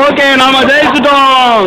Okay நாம ஜெயிச்சுட்டோம்.